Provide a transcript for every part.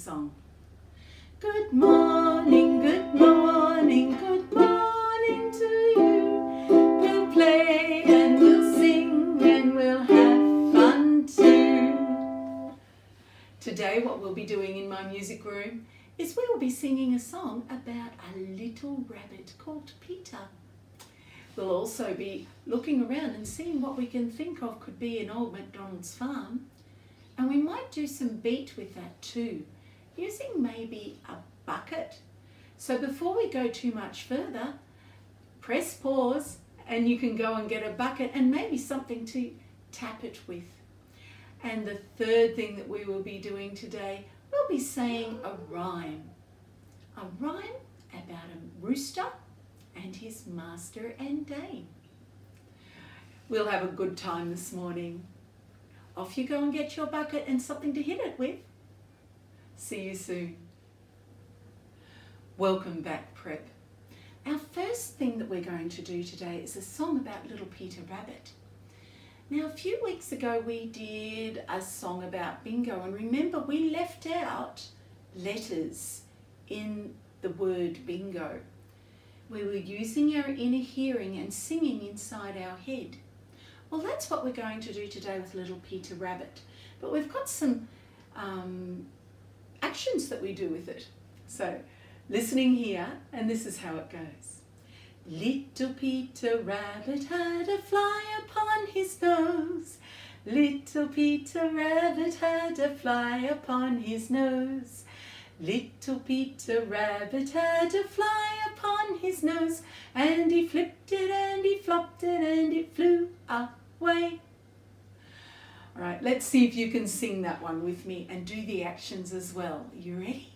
song. Good morning, good morning, good morning to you. We'll play and we'll sing and we'll have fun too. Today, what we'll be doing in my music room is we will be singing a song about a little rabbit called Peter. We'll also be looking around and seeing what we can think of could be an old MacDonald's farm. And we might do some beat with that too, using maybe a bucket. So before we go too much further, press pause and you can go and get a bucket and maybe something to tap it with. And the third thing that we will be doing today, we'll be saying a rhyme. A rhyme about a rooster and his master and dame. We'll have a good time this morning. Off you go and get your bucket and something to hit it with. See you soon. Welcome back, Prep. Our first thing that we're going to do today is a song about little Peter Rabbit. Now, a few weeks ago we did a song about bingo, and remember we left out letters in the word bingo. We were using our inner hearing and singing inside our head. Well, that's what we're going to do today with little Peter Rabbit. But we've got some um, actions that we do with it. So, listening here, and this is how it goes. Little Peter Rabbit had a fly upon his nose. Little Peter Rabbit had a fly upon his nose. Little Peter Rabbit had a fly upon his nose, and he flipped it and he flopped it and it flew away. All right, let's see if you can sing that one with me and do the actions as well. You ready?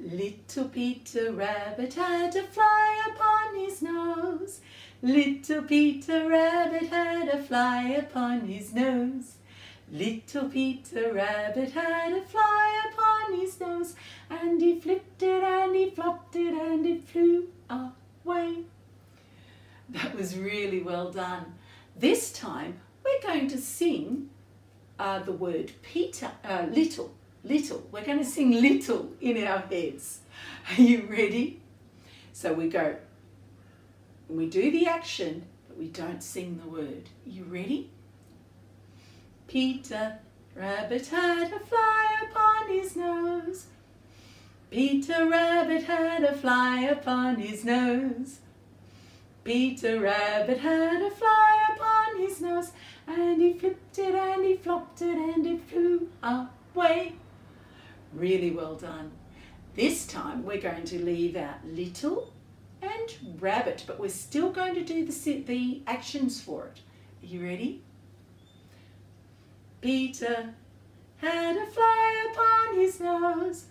Little Peter Rabbit had a fly upon his nose. Little Peter Rabbit had a fly upon his nose. Little Peter Rabbit had a fly upon his nose, and he flipped it and he flopped it and it flew away. That was really well done. This time we're going to sing uh, the word Peter, uh, little, little. We're going to sing little in our heads. Are you ready? So we go, we do the action, but we don't sing the word. You ready? Peter Rabbit had a fly upon his nose. Peter Rabbit had a fly upon his nose. Peter Rabbit had a fly upon his nose, and he flipped it and he flopped it and it flew away. Really well done. This time we're going to leave out little and rabbit, but we're still going to do the, the actions for it. Are you ready? Peter had a fly upon his nose.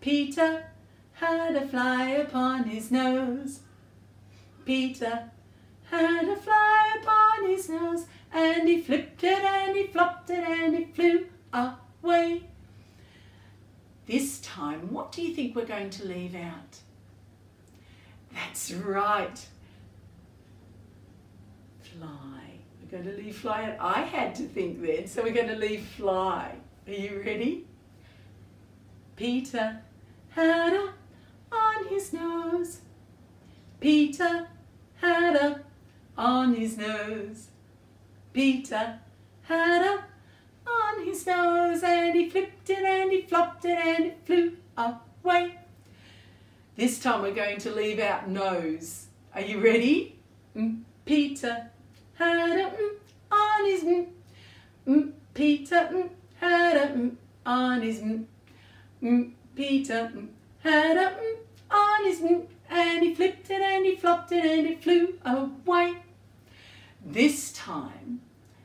Peter had a fly upon his nose. Peter had a fly upon his nose, and he flipped it and he flopped it and it flew away. This time, what do you think we're going to leave out? That's right. Fly. We're going to leave fly out. I had to think then, so we're going to leave fly. Are you ready? Peter had a on his nose. Peter had a on his nose. Peter had a on his nose and he flipped it and he flopped it and it flew away. This time we're going to leave out nose. Are you ready? Mm, Peter had a mm, on his mm, mm. Peter mm, had a mm, on his Peter had a on his and he flipped it and he flopped it and it flew away. This time,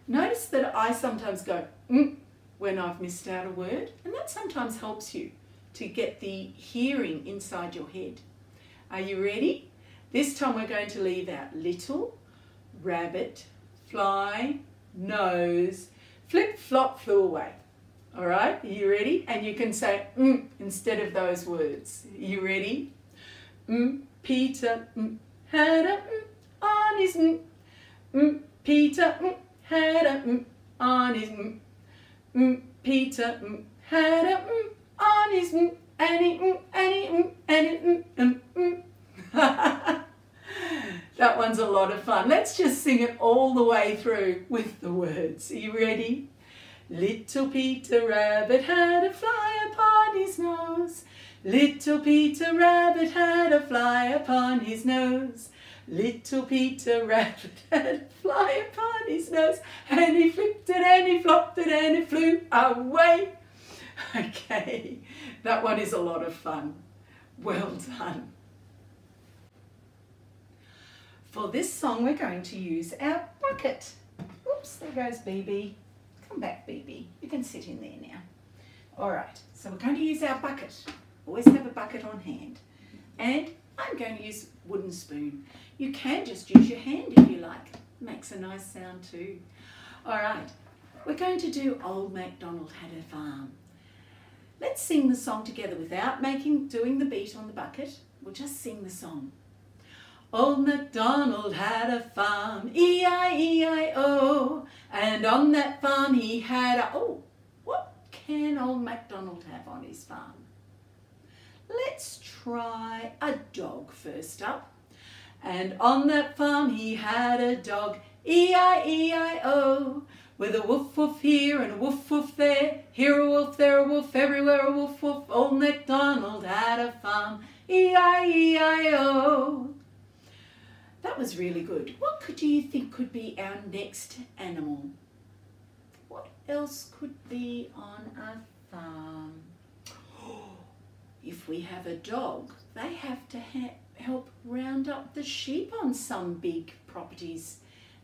notice that I sometimes go mm, when I've missed out a word, and that sometimes helps you to get the hearing inside your head. Are you ready? This time we're going to leave out little, rabbit, fly, nose, flip, flop, flew away. All right, are you ready? And you can say mm instead of those words. Are you ready? Mm, Peter mm, had a mm, on his mm, mm, Peter mm, had a mm, on his mm, mm, Peter mm, had a mm, on his mm, and he mm, and mm, and he mm, mm, mm. that one's a lot of fun. Let's just sing it all the way through with the words. Are you ready? Little Peter Rabbit had a fly upon his nose. Little Peter Rabbit had a fly upon his nose. Little Peter Rabbit had a fly upon his nose, and he flipped it and he flopped it and it flew away. Okay, that one is a lot of fun. Well done. For this song, we're going to use our bucket. Oops, there goes BB. Come back, BB. You can sit in there now. All right, so we're going to use our bucket. Always have a bucket on hand. And I'm going to use wooden spoon. You can just use your hand if you like. Makes a nice sound too. All right, we're going to do Old MacDonald Had a Farm. Let's sing the song together without making doing the beat on the bucket. We'll just sing the song. Old MacDonald had a farm, E-I-E-I-O, and on that farm he had a, oh, what can old MacDonald have on his farm? Let's try a dog first up. And on that farm he had a dog, E-I-E-I-O, with a woof woof here and a woof woof there, here a wolf, there a wolf, everywhere a woof woof. Old MacDonald had a farm, E-I-E-I-O. That was really good. What could you think could be our next animal? What else could be on a farm? If we have a dog, they have to ha help round up the sheep on some big properties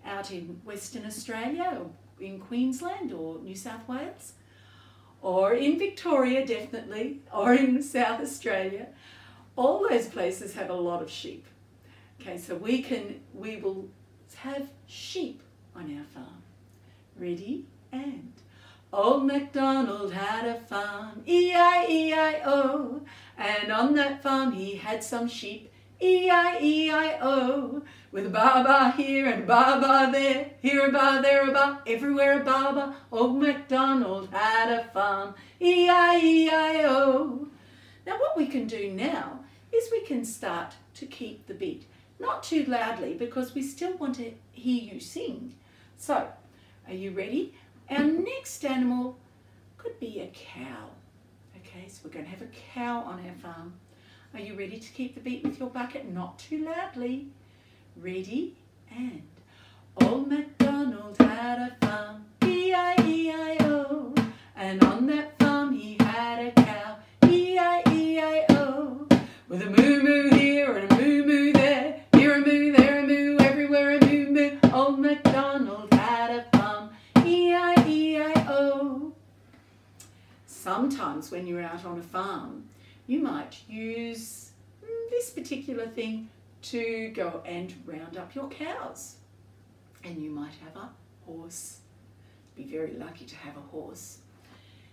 out in Western Australia or in Queensland or New South Wales or in Victoria definitely or in South Australia. All those places have a lot of sheep. Okay, so we can, we will have sheep on our farm. Ready? And Old MacDonald had a farm, E-I-E-I-O, and on that farm he had some sheep, E-I-E-I-O, with a ba-ba here and a ba-ba there, here a ba, there a ba, everywhere a ba-ba. Old MacDonald had a farm, E-I-E-I-O. Now what we can do now is we can start to keep the beat. Not too loudly because we still want to hear you sing. So, are you ready? Our next animal could be a cow. Okay, so we're going to have a cow on our farm. Are you ready to keep the beat with your bucket? Not too loudly. Ready? And Old MacDonald had a farm, E-I-E-I-O, and on that farm he had a cow, E-I-E-I-O, with a moo-moo here you're out on a farm, you might use mm, this particular thing to go and round up your cows. And you might have a horse. Be very lucky to have a horse.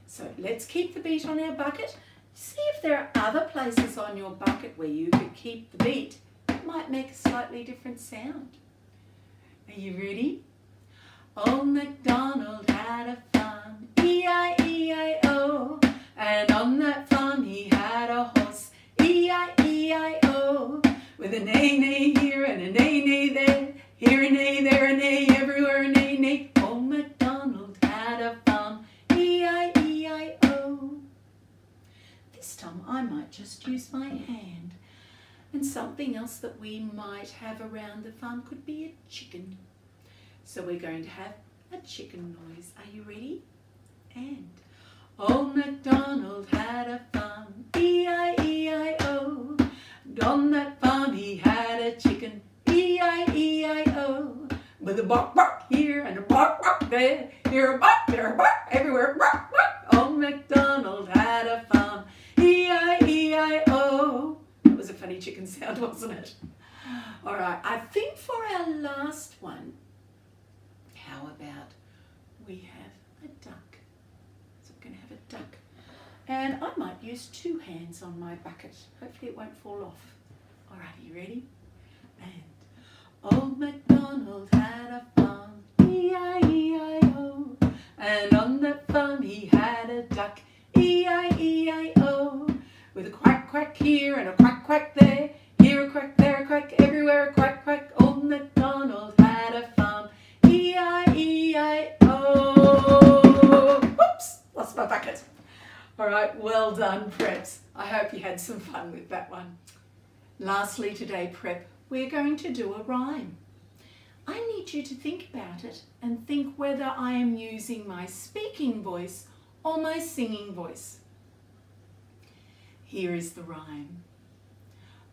So let's keep the beat on our bucket. See if there are other places on your bucket where you could keep the beat It might make a slightly different sound. Are you ready? Old MacDonald had a farm, E-I-E-I-O, and on that farm he had a horse, E-I-E-I-O, with a neigh-neigh here and a neigh-neigh there, here a neigh, there a neigh, everywhere a neigh-neigh. Old MacDonald had a farm, E-I-E-I-O. This time I might just use my hand and something else that we might have around the farm could be a chicken. So we're going to have a chicken noise. Are you ready? And Old MacDonald had a farm, E-I-E-I-O. On that farm he had a chicken, E-I-E-I-O. With a bark bark here and a bark bark there, here a bark, there a bark, everywhere bark bark. Old MacDonald had a farm, E-I-E-I-O was a funny chicken sound, wasn't it? All right, I think for our last one, how about we have a duck? So we're going to have a duck. And I might use two hands on my bucket. Hopefully it won't fall off. All right, you ready? And old MacDonald had a farm, E-I-E-I-O, and on that farm, he had a duck, E-I-E-I-O. With a quack quack here and a quack quack there, here a quack, there a quack, everywhere a quack quack. All right, well done, preps. I hope you had some fun with that one. Lastly today, prep, we're going to do a rhyme. I need you to think about it and think whether I am using my speaking voice or my singing voice. Here is the rhyme.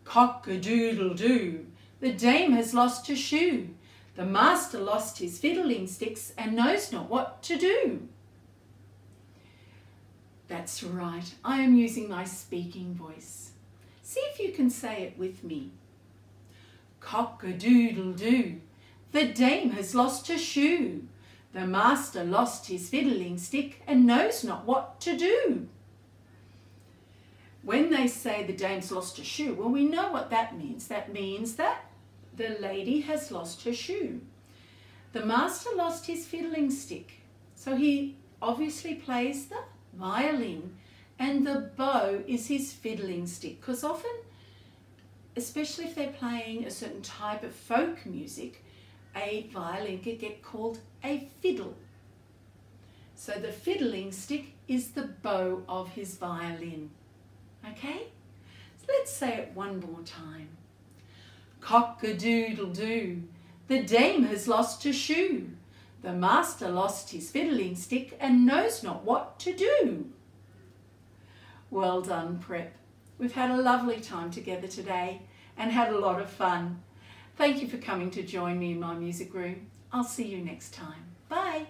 Cock-a-doodle-doo, the dame has lost her shoe. The master lost his fiddling sticks and knows not what to do. That's right, I am using my speaking voice. See if you can say it with me. Cock-a-doodle-doo, the dame has lost her shoe. The master lost his fiddling stick and knows not what to do. When they say the dame's lost her shoe, well, we know what that means. That means that the lady has lost her shoe. The master lost his fiddling stick. So he obviously plays the violin and the bow is his fiddling stick. Because often especially if they're playing a certain type of folk music a violin can get called a fiddle. So the fiddling stick is the bow of his violin. Okay? So let's say it one more time. Cock-a-doodle-doo. The dame has lost her shoe the master lost his fiddling stick and knows not what to do. Well done, Prep. We've had a lovely time together today and had a lot of fun. Thank you for coming to join me in my music room. I'll see you next time. Bye.